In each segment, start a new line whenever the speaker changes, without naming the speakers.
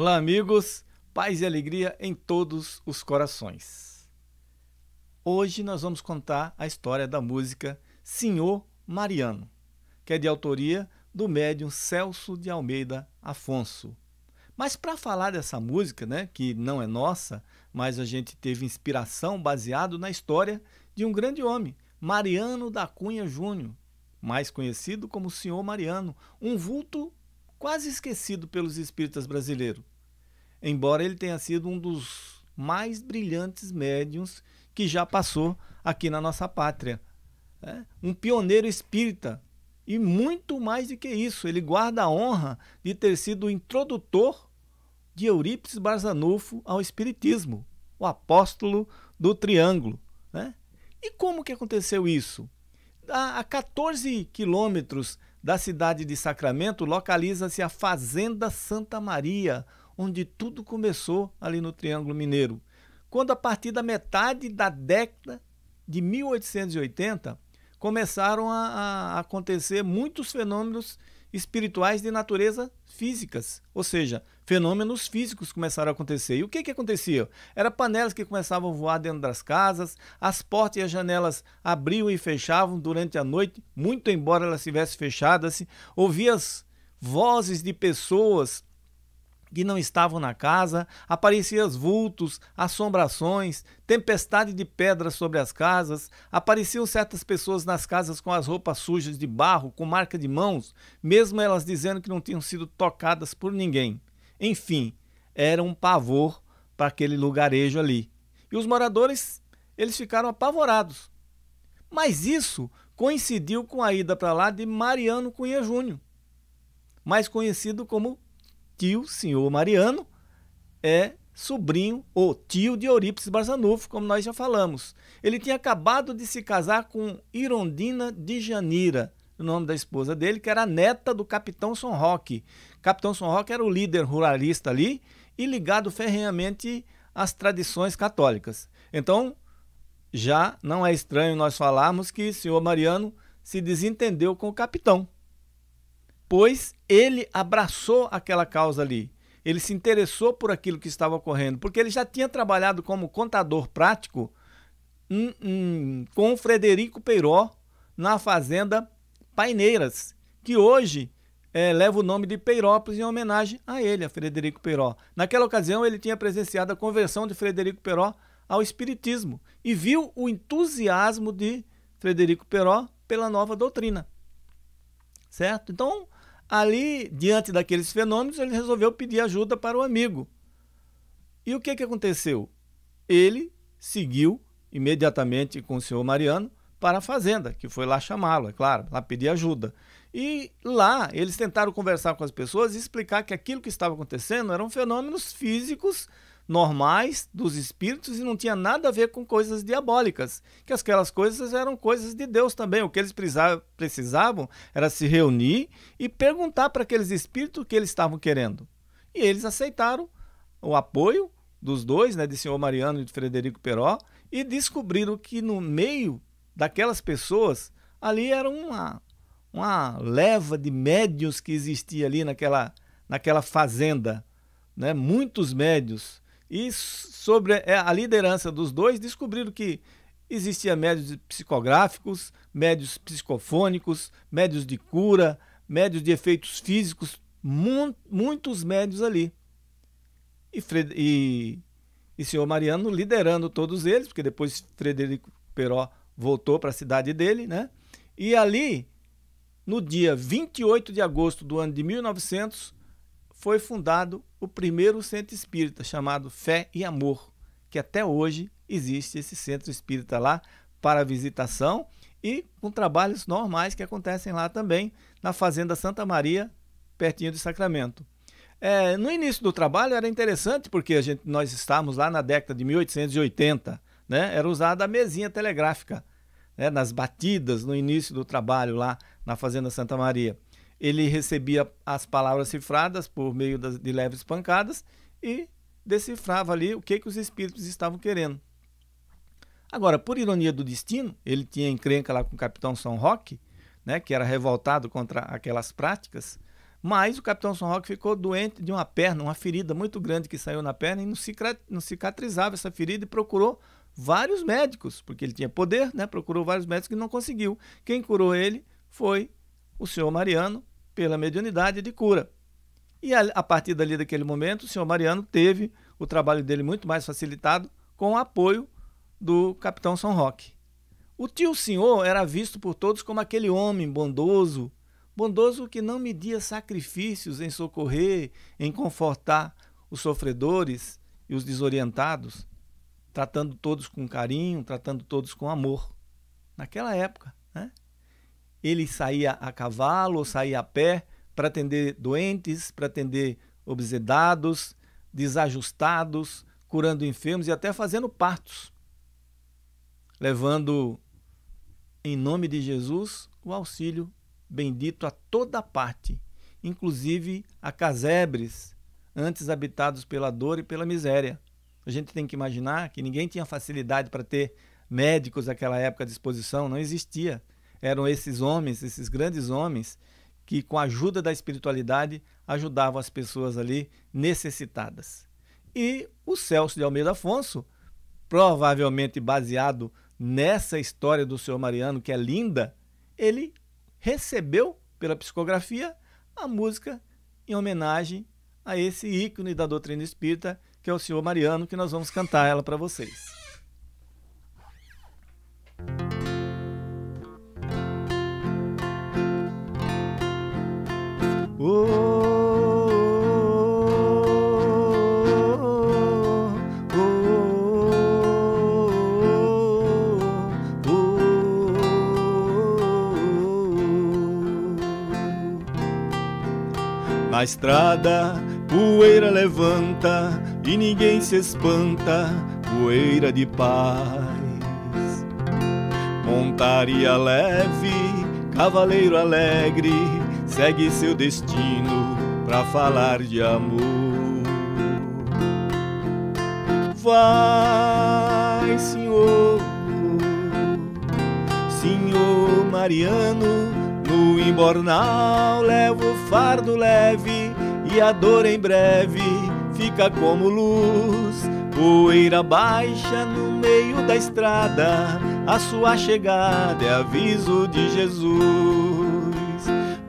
Olá, amigos, paz e alegria em todos os corações. Hoje nós vamos contar a história da música Senhor Mariano, que é de autoria do médium Celso de Almeida Afonso. Mas para falar dessa música, né, que não é nossa, mas a gente teve inspiração baseado na história de um grande homem, Mariano da Cunha Júnior, mais conhecido como Senhor Mariano, um vulto quase esquecido pelos espíritas brasileiros, embora ele tenha sido um dos mais brilhantes médiums que já passou aqui na nossa pátria. É? Um pioneiro espírita. E muito mais do que isso, ele guarda a honra de ter sido o introdutor de Eurípides Barzanufo ao Espiritismo, o apóstolo do Triângulo. Né? E como que aconteceu isso? A 14 quilômetros da cidade de Sacramento localiza-se a Fazenda Santa Maria, onde tudo começou ali no Triângulo Mineiro. Quando a partir da metade da década de 1880 começaram a, a acontecer muitos fenômenos espirituais de natureza físicas, ou seja, fenômenos físicos começaram a acontecer. E o que que acontecia? Era panelas que começavam a voar dentro das casas, as portas e as janelas abriam e fechavam durante a noite, muito embora elas estivessem fechadas, ouvia as vozes de pessoas que não estavam na casa, apareciam vultos, assombrações, tempestade de pedras sobre as casas, apareciam certas pessoas nas casas com as roupas sujas de barro, com marca de mãos, mesmo elas dizendo que não tinham sido tocadas por ninguém. Enfim, era um pavor para aquele lugarejo ali. E os moradores, eles ficaram apavorados. Mas isso coincidiu com a ida para lá de Mariano Cunha Júnior, mais conhecido como tio, senhor Mariano, é sobrinho ou tio de Eurípides Barzanufo, como nós já falamos. Ele tinha acabado de se casar com Irondina de Janira, o nome da esposa dele, que era neta do capitão São Roque. Capitão São Roque era o líder ruralista ali e ligado ferrenhamente às tradições católicas. Então, já não é estranho nós falarmos que o senhor Mariano se desentendeu com o capitão pois ele abraçou aquela causa ali. Ele se interessou por aquilo que estava ocorrendo, porque ele já tinha trabalhado como contador prático hum, hum, com Frederico Peiró na fazenda Paineiras, que hoje é, leva o nome de Peirópolis em homenagem a ele, a Frederico Peiró. Naquela ocasião, ele tinha presenciado a conversão de Frederico Peiró ao Espiritismo e viu o entusiasmo de Frederico Peiró pela nova doutrina. Certo? Então, Ali, diante daqueles fenômenos, ele resolveu pedir ajuda para o amigo. E o que, que aconteceu? Ele seguiu imediatamente com o senhor Mariano para a fazenda, que foi lá chamá-lo, é claro, lá pedir ajuda. E lá eles tentaram conversar com as pessoas e explicar que aquilo que estava acontecendo eram fenômenos físicos normais dos espíritos e não tinha nada a ver com coisas diabólicas, que aquelas coisas eram coisas de Deus também. O que eles precisavam era se reunir e perguntar para aqueles espíritos o que eles estavam querendo. E eles aceitaram o apoio dos dois, né, de senhor Mariano e de Frederico Peró, e descobriram que no meio daquelas pessoas ali era uma, uma leva de médios que existia ali naquela, naquela fazenda, né? muitos médios e sobre é, a liderança dos dois, descobriram que existia médios psicográficos, médios psicofônicos, médios de cura, médios de efeitos físicos, muitos médios ali. E, Fred, e, e senhor Mariano liderando todos eles, porque depois Frederico Peró voltou para a cidade dele, né? E ali, no dia 28 de agosto do ano de 1900, foi fundado o primeiro centro espírita, chamado Fé e Amor, que até hoje existe esse centro espírita lá para visitação e com trabalhos normais que acontecem lá também, na Fazenda Santa Maria, pertinho de Sacramento. É, no início do trabalho era interessante porque a gente, nós estávamos lá na década de 1880, né? era usada a mesinha telegráfica né? nas batidas no início do trabalho lá na Fazenda Santa Maria ele recebia as palavras cifradas por meio das, de leves pancadas e decifrava ali o que, que os espíritos estavam querendo. Agora, por ironia do destino, ele tinha encrenca lá com o capitão São Roque, né, que era revoltado contra aquelas práticas, Mas o Capitão São Roque ficou doente de uma perna, uma ferida muito grande que saiu na perna e não cicatrizava essa ferida e procurou vários médicos, porque ele tinha poder, né? Procurou vários médicos e não conseguiu. Quem curou ele foi o senhor Mariano, pela mediunidade de cura. E a, a partir dali daquele momento, o senhor Mariano teve o trabalho dele muito mais facilitado com o apoio do capitão São Roque. O tio senhor era visto por todos como aquele homem bondoso, bondoso que não media sacrifícios em socorrer, em confortar os sofredores e os desorientados, tratando todos com carinho, tratando todos com amor. Naquela época, né? Ele saía a cavalo ou saía a pé para atender doentes, para atender obsedados, desajustados, curando enfermos e até fazendo partos, levando em nome de Jesus o auxílio bendito a toda parte, inclusive a casebres, antes habitados pela dor e pela miséria. A gente tem que imaginar que ninguém tinha facilidade para ter médicos naquela época à disposição, não existia. Eram esses homens, esses grandes homens, que com a ajuda da espiritualidade ajudavam as pessoas ali necessitadas. E o Celso de Almeida Afonso, provavelmente baseado nessa história do senhor Mariano, que é linda, ele recebeu pela psicografia a música em homenagem a esse ícone da doutrina espírita, que é o senhor Mariano, que nós vamos cantar ela para vocês. Estrada, poeira levanta e ninguém se espanta, poeira de paz. Montaria leve, cavaleiro alegre, segue seu destino pra falar de amor. Vai, Senhor, Senhor Mariano, no embornal leva o fardo leve e a dor em breve fica como luz. Poeira baixa no meio da estrada, a sua chegada é aviso de Jesus.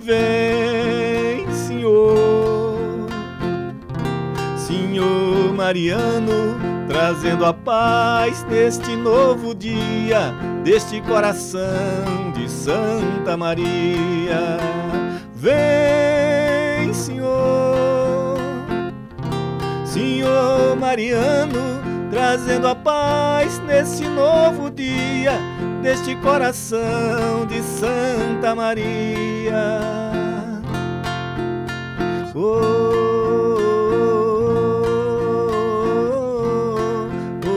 Vem, Senhor, Senhor Mariano, trazendo a paz neste novo dia, deste coração de Santa Maria. Mariano, trazendo a paz nesse novo dia deste coração de Santa Maria. Oh, oh,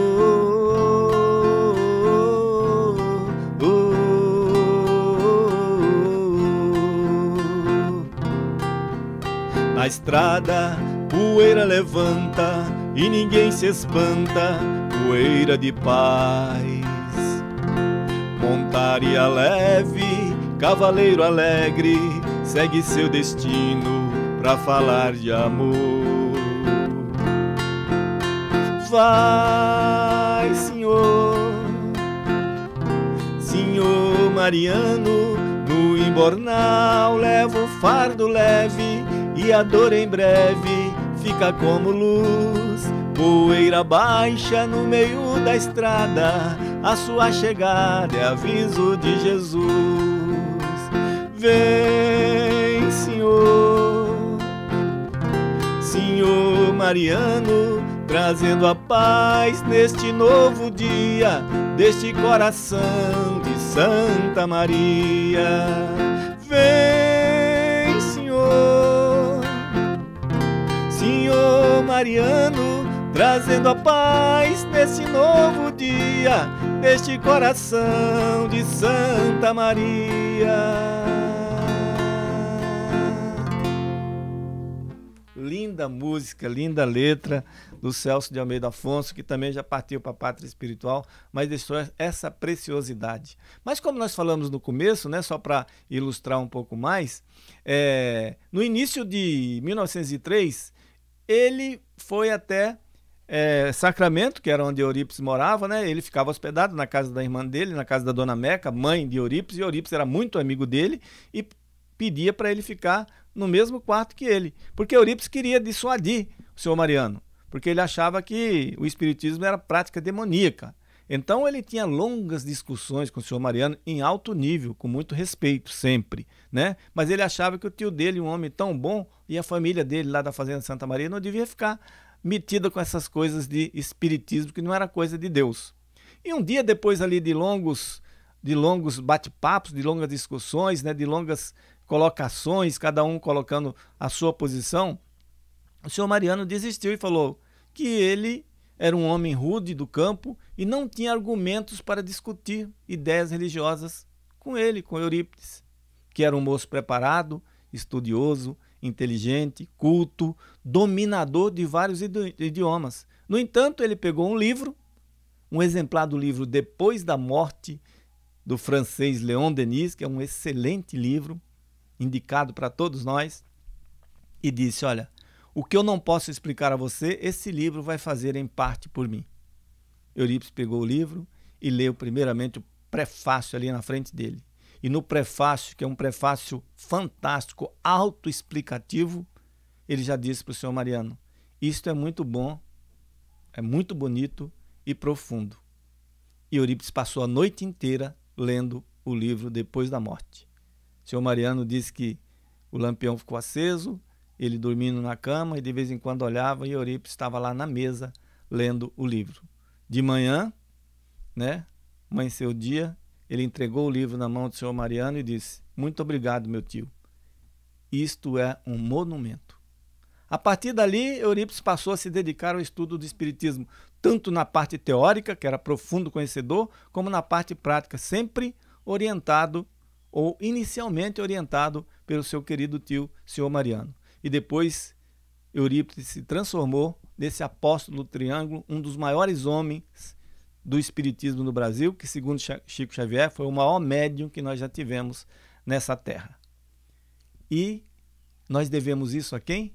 oh, Na estrada, poeira levanta e ninguém se espanta, poeira de paz. Montaria leve, cavaleiro alegre, segue seu destino pra falar de amor. Vai, Senhor, Senhor Mariano, no embornal leva o fardo leve e a dor em breve fica como luz. Poeira baixa no meio da estrada a sua chegada é aviso de Jesus. Vem, Senhor, Senhor Mariano, trazendo a paz neste novo dia, deste coração de Santa Maria. Vem, Senhor, Senhor Mariano, trazendo a paz nesse novo dia, neste coração de Santa Maria. Linda música, linda letra do Celso de Almeida Afonso, que também já partiu para a pátria espiritual, mas deixou essa preciosidade. Mas como nós falamos no começo, né, só para ilustrar um pouco mais, é, no início de 1903, ele foi até é, Sacramento, que era onde Eurípides morava, né? Ele ficava hospedado na casa da irmã dele, na casa da dona Meca, mãe de Eurípides, e Eurípides era muito amigo dele e pedia para ele ficar no mesmo quarto que ele, porque Eurípides queria dissuadir o senhor Mariano, porque ele achava que o espiritismo era prática demoníaca. Então ele tinha longas discussões com o senhor Mariano em alto nível, com muito respeito sempre, né? Mas ele achava que o tio dele, um homem tão bom, e a família dele lá da fazenda Santa Maria não devia ficar metida com essas coisas de espiritismo que não era coisa de Deus. E um dia depois ali de longos de longos bate-papos, de longas discussões, né, de longas colocações, cada um colocando a sua posição, o senhor Mariano desistiu e falou que ele era um homem rude do campo e não tinha argumentos para discutir ideias religiosas com ele, com Eurípides, que era um moço preparado, estudioso, inteligente, culto, dominador de vários idiomas. No entanto, ele pegou um livro, um exemplar do livro Depois da Morte, do francês Léon Denis, que é um excelente livro, indicado para todos nós, e disse: Olha, o que eu não posso explicar a você, esse livro vai fazer em parte por mim. Eurípides pegou o livro e leu primeiramente o prefácio ali na frente dele. E no prefácio, que é um prefácio fantástico, autoexplicativo, ele já disse para o senhor Mariano: Isto é muito bom, é muito bonito e profundo. E Eurípides passou a noite inteira lendo o livro depois da morte. O senhor Mariano disse que o lampião ficou aceso, ele dormindo na cama e de vez em quando olhava e Eurípides estava lá na mesa lendo o livro. De manhã, né, amanheceu o dia, ele entregou o livro na mão do senhor Mariano e disse: Muito obrigado, meu tio. Isto é um monumento. A partir dali, Eurípides passou a se dedicar ao estudo do Espiritismo, tanto na parte teórica, que era profundo conhecedor, como na parte prática, sempre orientado ou inicialmente orientado pelo seu querido tio, senhor Mariano. E depois, Eurípides se transformou nesse apóstolo do triângulo, um dos maiores homens do espiritismo no Brasil, que segundo Chico Xavier foi o maior médium que nós já tivemos nessa terra. E nós devemos isso a quem?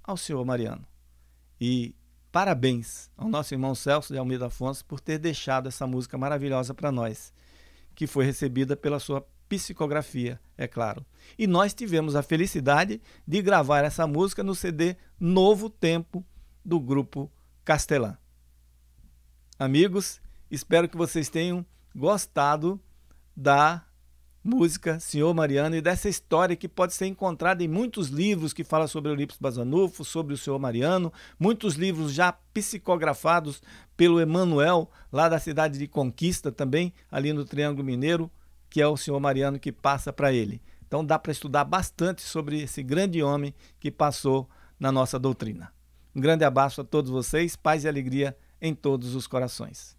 Ao senhor Mariano. E parabéns ao nosso irmão Celso de Almeida Afonso por ter deixado essa música maravilhosa para nós, que foi recebida pela sua psicografia, é claro. E nós tivemos a felicidade de gravar essa música no CD Novo Tempo do grupo Castelã. Amigos, espero que vocês tenham gostado da música Senhor Mariano e dessa história que pode ser encontrada em muitos livros que falam sobre Eurípides Bazanufo, sobre o Senhor Mariano, muitos livros já psicografados pelo Emanuel, lá da cidade de Conquista também, ali no Triângulo Mineiro, que é o Senhor Mariano que passa para ele. Então dá para estudar bastante sobre esse grande homem que passou na nossa doutrina. Um grande abraço a todos vocês, paz e alegria em todos os corações.